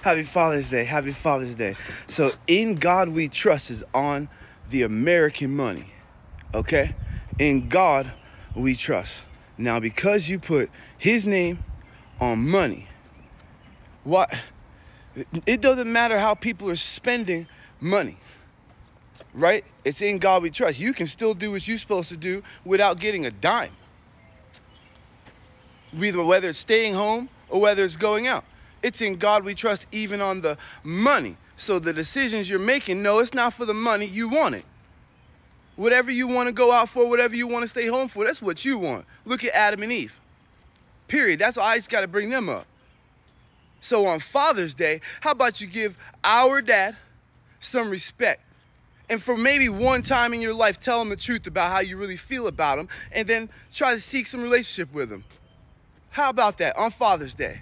Happy Father's Day. Happy Father's Day. So, In God We Trust is on the American money. Okay? In God We Trust. Now, because you put His name on money, what? It doesn't matter how people are spending money, right? It's in God we trust. You can still do what you're supposed to do without getting a dime. Either whether it's staying home or whether it's going out. It's in God we trust, even on the money. So the decisions you're making, no, it's not for the money. You want it. Whatever you want to go out for, whatever you want to stay home for, that's what you want. Look at Adam and Eve. Period. That's why I just got to bring them up. So on Father's Day, how about you give our dad some respect? And for maybe one time in your life, tell him the truth about how you really feel about him, and then try to seek some relationship with him. How about that on Father's Day?